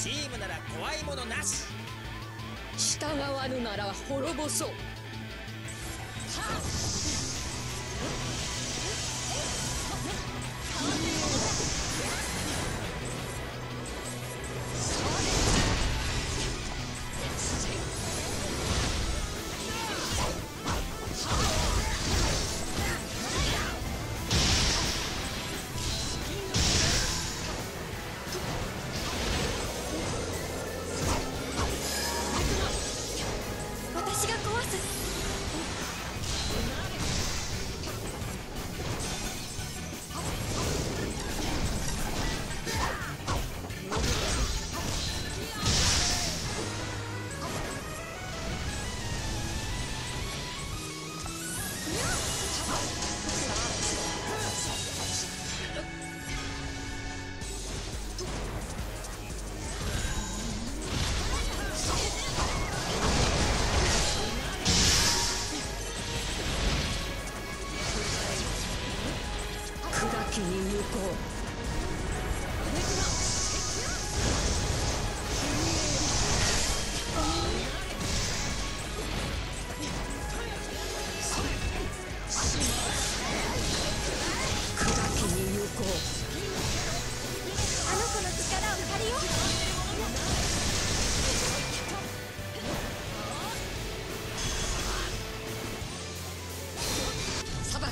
チームなら怖いものなし。従わぬなら滅ぼそう。私砕きに行こう。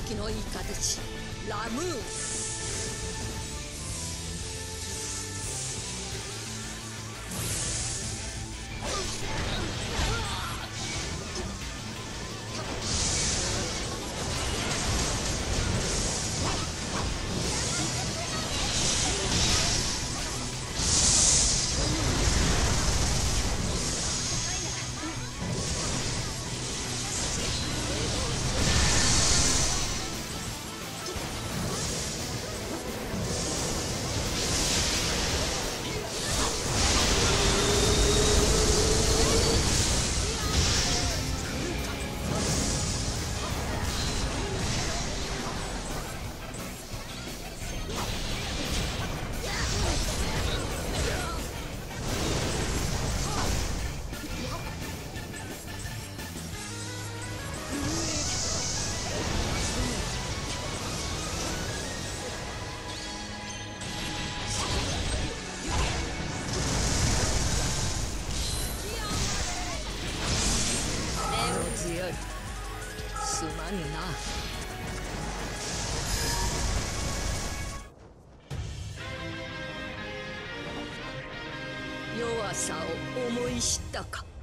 きの雷ラムーすまぬな。弱さを思い知ったか。